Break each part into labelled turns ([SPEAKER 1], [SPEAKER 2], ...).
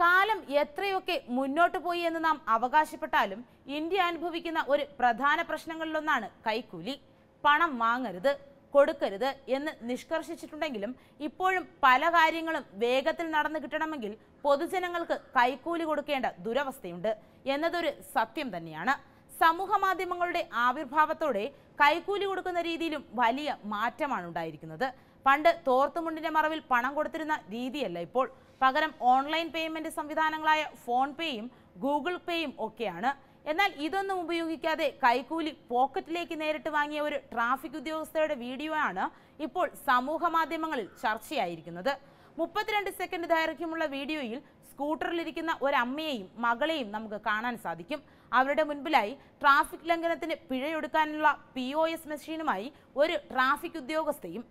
[SPEAKER 1] കാലം എത്രയൊക്കെ മുന്നോട്ട് പോയി എന്ന് നാം അവകാശപ്പെട്ടാലും ഇന്ത്യ അനുഭവിക്കുന്ന ഒരു പ്രധാന പ്രശ്നങ്ങളിലൊന്നാണ് കൈക്കൂലി. പണം വാങ്ങരുത് കൊടുക്കരുത് എന്ന് നിഷ്കർഷിച്ചിട്ടുണ്ടെങ്കിലും ഇപ്പോഴും പല കാര്യങ്ങളും വേഗത്തിൽ നടന്നു കിട്ടണമെങ്കിൽ പൊതുജനങ്ങൾക്ക് കൈക്കൂലി കൊടുക്കേണ്ട ദുരവസ്ഥയുണ്ട് എന്നതൊരു സത്യം തന്നെയാണ്. സമൂഹ മാധ്യമങ്ങളുടെ ആവിർഭാവത്തോടെ കൈക്കൂലി കൊടുക്കുന്ന രീതിയിലും വലിയ മാറ്റമാണ് ഉണ്ടായിരിക്കുന്നത്. പണ്ട് തോർത്തുമുണ്ടിന്റെ മറവിൽ പണം കൊടുത്തിരുന്ന രീതിയല്ല ഇപ്പോൾ. പകരം ഓൺലൈൻ പേയ്മെന്റ് സംവിധാനങ്ങളായ ഫോൺ പേയും ഗൂഗിൾ പേയും ഒക്കെയാണ്. എന്നാൽ ഇതൊന്നും ഉപയോഗിക്കാതെ കൈക്കൂലി പോക്കറ്റിലേക്ക് നേരിട്ട് വാങ്ങിയ ഒരു ട്രാഫിക് ഉദ്യോഗസ്ഥയുടെ വീഡിയോ ആണ് ഇപ്പോൾ സമൂഹ മാധ്യമങ്ങളിൽ ചർച്ചയായിരിക്കുന്നത്. മുപ്പത്തിരണ്ട് സെക്കൻഡ് ദൈർഘ്യമുള്ള വീഡിയോയിൽ സ്കൂട്ടറിലിരിക്കുന്ന അമ്മയെയും മകളെയും നമുക്ക് കാണാൻ സാധിക്കും. അവരുടെ മുൻപിലായി ട്രാഫിക് ലംഘനത്തിന് പിഴയൊടുക്കാനുള്ള പി ഒ എസ് മെഷീനുമായി ഒരു ട്രാഫിക് ഉദ്യോഗസ്ഥയും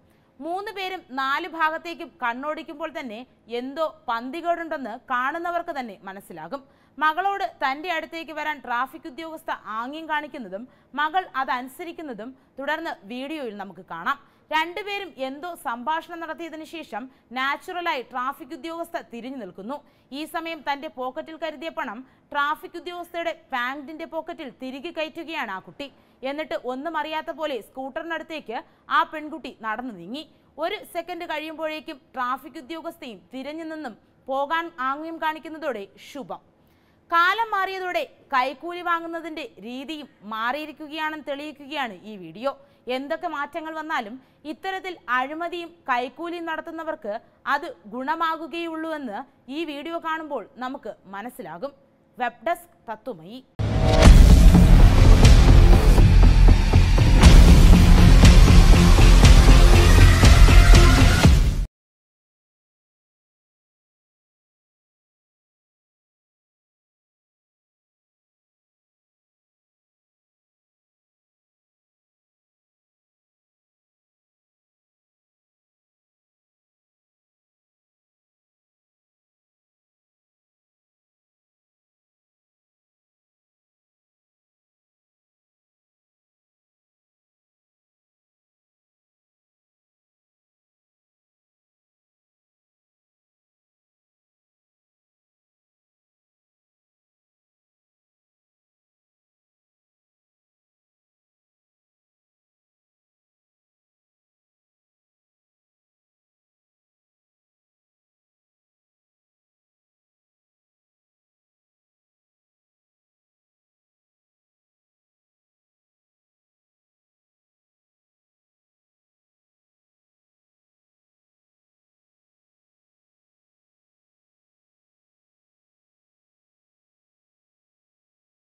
[SPEAKER 1] മൂന്ന് പേരും നാല് ഭാഗത്തേക്കും കണ്ണോടിക്കുമ്പോൾ തന്നെ എന്തോ പന്തികേടുണ്ടെന്ന് കാണുന്നവർക്ക് തന്നെ മനസ്സിലാകും. മകളോട് തന്റെ അടുത്തേക്ക് വരാൻ ട്രാഫിക് ഉദ്യോഗസ്ഥ ആംഗ്യം കാണിക്കുന്നതും മകൾ അതനുസരിക്കുന്നതും തുടർന്ന് വീഡിയോയിൽ നമുക്ക് കാണാം. രണ്ടുപേരും എന്തോ സംഭാഷണം നടത്തിയതിനു ശേഷം നാച്ചുറലായി ട്രാഫിക് ഉദ്യോഗസ്ഥ തിരിഞ്ഞു നിൽക്കുന്നു. ഈ സമയം തന്റെ പോക്കറ്റിൽ കരുതിയ പണം ട്രാഫിക് ഉദ്യോഗസ്ഥയുടെ പാന്റിന്റെ പോക്കറ്റിൽ തിരികെ കയറ്റുകയാണ് ആ കുട്ടി. എന്നിട്ട് ഒന്നും അറിയാത്ത പോലെ സ്കൂട്ടറിനടുത്തേക്ക് ആ പെൺകുട്ടി നടന്നു നീങ്ങി. ഒരു സെക്കൻഡ് കഴിയുമ്പോഴേക്കും ട്രാഫിക് ഉദ്യോഗസ്ഥയും തിരഞ്ഞു നിന്നും പോകാൻ ആംഗ്യം കാണിക്കുന്നതോടെ ശുഭം. കാലം മാറിയതോടെ കൈക്കൂലി വാങ്ങുന്നതിന്റെ രീതിയും മാറിയിരിക്കുകയാണെന്ന് തെളിയിക്കുകയാണ് ഈ വീഡിയോ. എന്തൊക്കെ മാറ്റങ്ങൾ വന്നാലും ഇത്തരത്തിൽ അഴിമതിയും കൈക്കൂലിയും നടത്തുന്നവർക്ക് അത് ഗുണമാകുകയുള്ളൂ എന്ന് ഈ വീഡിയോ കാണുമ്പോൾ നമുക്ക് മനസ്സിലാകും. Web desk Tatwamayi.